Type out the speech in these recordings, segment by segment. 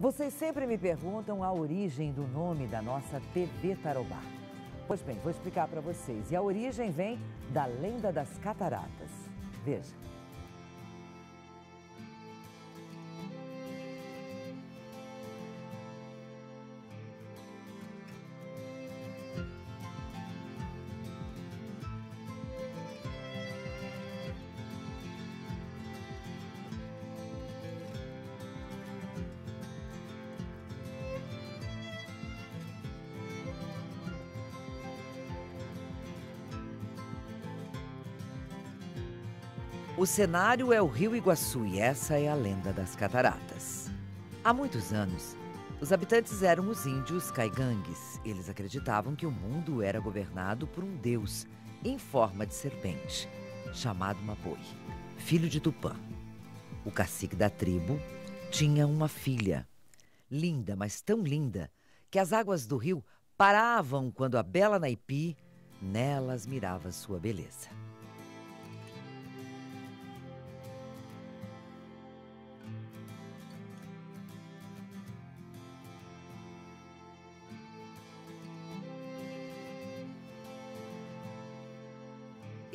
Vocês sempre me perguntam a origem do nome da nossa TV Tarobá. Pois bem, vou explicar para vocês. E a origem vem da lenda das cataratas. Veja. O cenário é o Rio Iguaçu e essa é a lenda das cataratas. Há muitos anos, os habitantes eram os índios caigangues. Eles acreditavam que o mundo era governado por um deus em forma de serpente, chamado Mapoi, filho de Tupã. O cacique da tribo tinha uma filha, linda, mas tão linda, que as águas do rio paravam quando a bela Naipi nelas mirava sua beleza.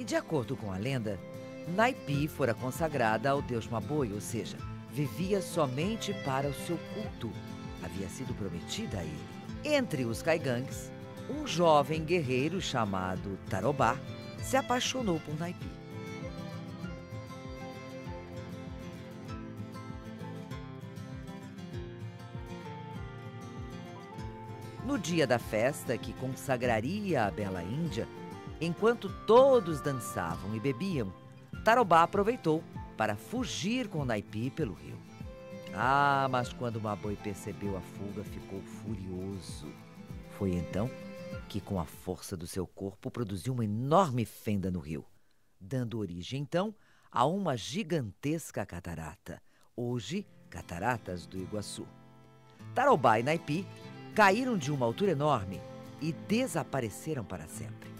De acordo com a lenda, Naipi fora consagrada ao deus Maboi, ou seja, vivia somente para o seu culto. Havia sido prometida a ele. Entre os caigangues, um jovem guerreiro chamado Tarobá se apaixonou por Naipi. No dia da festa que consagraria a bela Índia, Enquanto todos dançavam e bebiam, Tarobá aproveitou para fugir com Naipi pelo rio. Ah, mas quando Maboi percebeu a fuga, ficou furioso. Foi então que, com a força do seu corpo, produziu uma enorme fenda no rio, dando origem então a uma gigantesca catarata, hoje Cataratas do Iguaçu. Tarobá e Naipi caíram de uma altura enorme e desapareceram para sempre.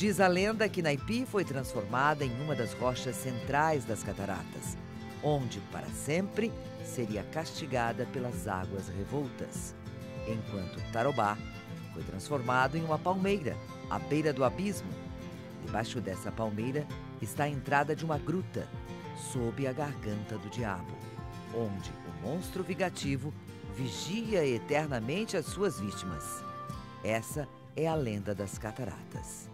Diz a lenda que Naipi foi transformada em uma das rochas centrais das cataratas, onde para sempre seria castigada pelas águas revoltas, enquanto Tarobá foi transformado em uma palmeira à beira do abismo. Debaixo dessa palmeira está a entrada de uma gruta, sob a garganta do diabo, onde o monstro vingativo vigia eternamente as suas vítimas. Essa é a lenda das cataratas.